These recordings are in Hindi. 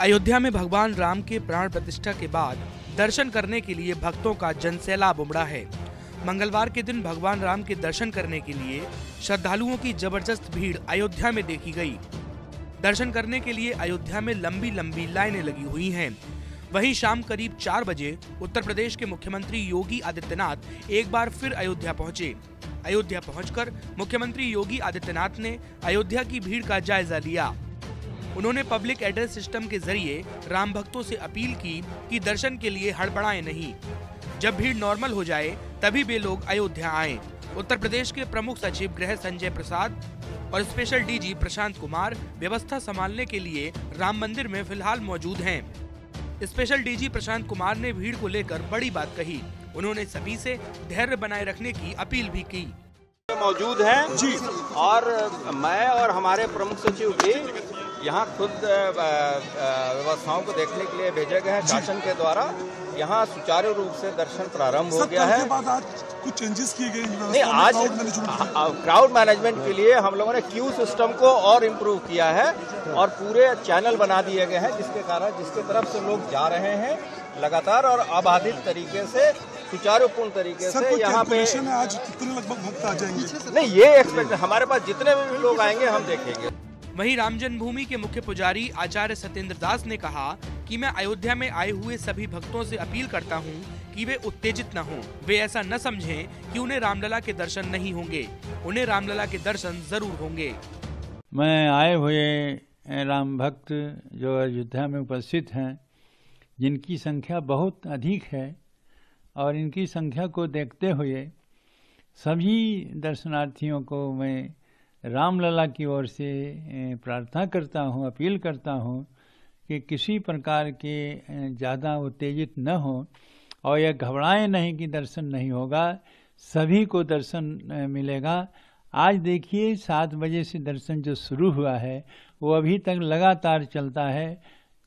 अयोध्या में भगवान राम के प्राण प्रतिष्ठा के बाद दर्शन करने के लिए भक्तों का जनसैलाब उमड़ा है। मंगलवार के दिन भगवान राम के दर्शन करने के लिए श्रद्धालुओं की ज़बरदस्त भीड़ अयोध्या में देखी गई। दर्शन करने के लिए अयोध्या में लंबी लंबी लाइनें लगी हुई हैं। वहीं शाम करीब चार बजे उत्तर प्रदेश के मुख्यमंत्री योगी आदित्यनाथ एक बार फिर अयोध्या पहुँचे। अयोध्या पहुंचकर मुख्यमंत्री योगी आदित्यनाथ ने अयोध्या की भीड़ का जायजा लिया। उन्होंने पब्लिक एड्रेस सिस्टम के ज़रिए राम भक्तों से अपील की कि दर्शन के लिए हड़बड़ाएँ नहीं। जब भीड़ नॉर्मल हो जाए तभी वे लोग अयोध्या आए। उत्तर प्रदेश के प्रमुख सचिव गृह संजय प्रसाद और स्पेशल डीजी प्रशांत कुमार व्यवस्था संभालने के लिए राम मंदिर में फ़िलहाल मौजूद हैं। स्पेशल डीजी प्रशांत कुमार ने भीड़ को लेकर बड़ी बात कही। उन्होंने सभी से धैर्य बनाए रखने की अपील भी की। मौजूद हैं जी। और मैं और हमारे प्रमुख सचिव भी यहाँ खुद व्यवस्थाओं को देखने के लिए भेजे गए हैं शासन के द्वारा। यहाँ सुचारू रूप से दर्शन प्रारंभ हो गया है। कुछ चेंजेस किए गए नहीं आज क्राउड मैनेजमेंट के लिए? हम लोगों ने क्यू सिस्टम को और इम्प्रूव किया है और पूरे चैनल बना दिए गए हैं जिसके कारण जिसके तरफ़ से लोग जा रहे हैं लगातार और अबाधित तरीके से सुचारूपूर्ण तरीके से यहाँ पे आज कितने लगभग भक्त आ जाएँगे? नहीं ये एक्सपेक्ट हमारे पास जितने भी लोग आएँगे हम देखेंगे। वहीं राम जन्मभूमि के मुख्य पुजारी आचार्य सत्येंद्र दास ने कहा कि मैं अयोध्या में आए हुए सभी भक्तों से अपील करता हूँ कि वे उत्तेजित न हों। वे ऐसा न समझें कि उन्हें रामलला के दर्शन नहीं होंगे। उन्हें रामलला के दर्शन ज़रूर होंगे। मैं आए हुए राम भक्त जो अयोध्या में उपस्थित हैं, जिनकी संख्या बहुत अधिक है और इनकी संख्या को देखते हुए सभी दर्शनार्थियों को मैं रामलला की ओर से प्रार्थना करता हूँ, अपील करता हूँ कि किसी प्रकार के ज़्यादा उत्तेजित न हो और यह घबराएँ नहीं कि दर्शन नहीं होगा, सभी को दर्शन मिलेगा। आज देखिए, सात बजे से दर्शन जो शुरू हुआ है, वो अभी तक लगातार चलता है।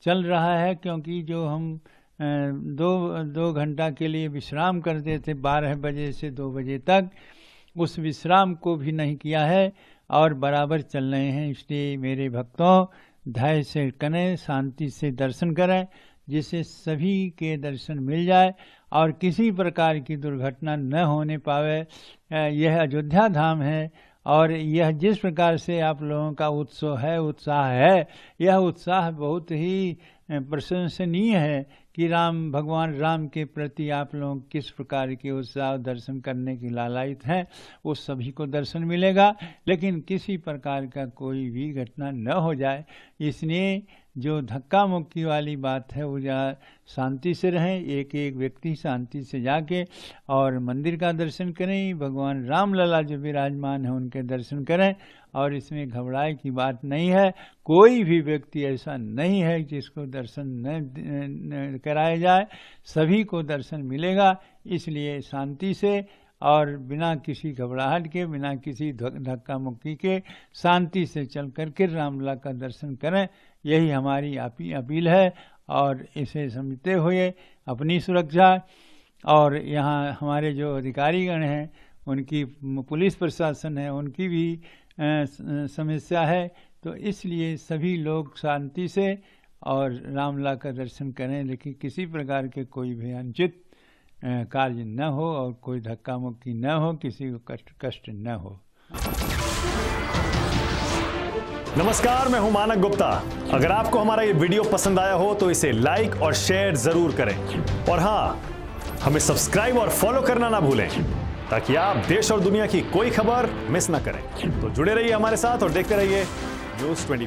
चल रहा है क्योंकि जो हम दो दो घंटा के लिए विश्राम करते थे, बारह बजे से दो बजे तक, उस विश्राम को भी नहीं किया है। और बराबर चल रहे हैं। इसलिए मेरे भक्तों, धैर्य से करें, शांति से दर्शन करें जिससे सभी के दर्शन मिल जाए और किसी प्रकार की दुर्घटना न होने पावे। यह अयोध्या धाम है और यह जिस प्रकार से आप लोगों का उत्सव है, उत्साह है, यह उत्साह बहुत ही प्रशंसनीय है कि राम, भगवान राम के प्रति आप लोग किस प्रकार के उत्साह दर्शन करने की लालायित हैं, वो सभी को दर्शन मिलेगा। लेकिन किसी प्रकार का कोई भी घटना न हो जाए। इसलिए जो धक्का मुक्की वाली बात है, वो जहाँ शांति से रहें एक एक व्यक्ति शांति से जाके और मंदिर का दर्शन करें, भगवान राम लला जो विराजमान है, उनके दर्शन करें। और इसमें घबराए की बात नहीं है। कोई भी व्यक्ति ऐसा नहीं है जिसको दर्शन न कराया जाए, सभी को दर्शन मिलेगा, इसलिए शांति से और बिना किसी घबराहट के, बिना किसी धक्का मुक्की के शांति से चल करके रामला का दर्शन करें। यही हमारी अपील है और इसे समझते हुए अपनी सुरक्षा और यहाँ हमारे जो अधिकारीगण हैं, उनकी पुलिस प्रशासन है, उनकी भी समस्या है तो इसलिए सभी लोग शांति से और रामला का दर्शन करें, लेकिन किसी प्रकार के कोई भी अनुचित कार्य न हो और कोई धक्का मुक्की न हो, किसी को कष्ट कष्ट न हो। नमस्कार, मैं हूँ मानक गुप्ता। अगर आपको हमारा ये वीडियो पसंद आया हो तो इसे लाइक और शेयर ज़रूर करें। और हाँ, हमें सब्सक्राइब और फॉलो करना ना भूलें, ताकि आप देश और दुनिया की कोई खबर मिस ना करें। तो जुड़े रहिए हमारे साथ और देखते रहिए न्यूज़ ट्वेंटी